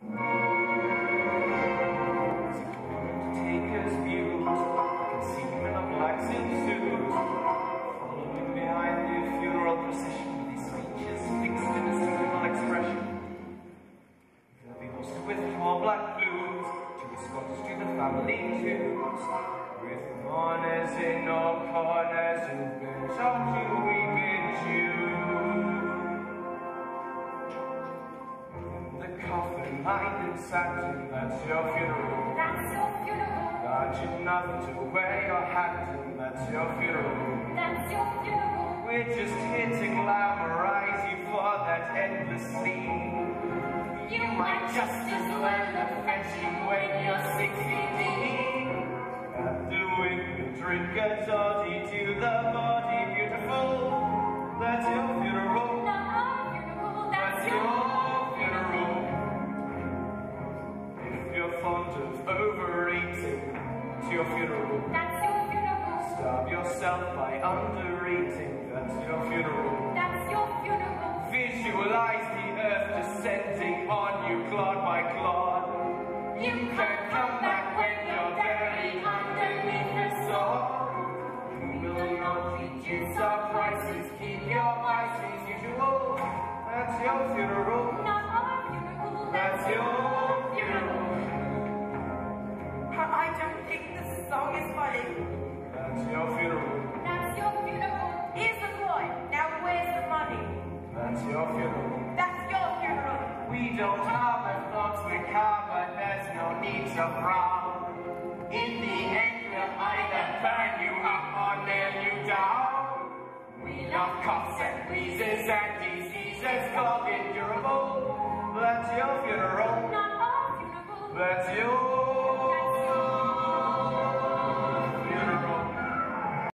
with fixed in a single expression. There'll be hosted coffin lined in satin, that's your funeral. That's your funeral. Got you nothing to wear your hat in, that's your funeral. That's your funeral. We're just here to glamorize you for that endless scene. You might just as well affect you when you're 16. After we drink a toddy to the body your funeral. That's your funeral. Starve yourself by undereating, that's your funeral. That's your funeral. Visualize the earth descending on you, clod by clod. You can come back when you're buried underneath the soil. We will not reduce our prices, keep your price as usual. That's your funeral. Your funeral. That's your funeral. Here's the boy. Now where's the money? That's your funeral. That's your funeral. We don't have a thoughts we car, but there's no need to frown. In the end, we'll either burn you up or nail you down. We love coughs and wheezes and diseases, call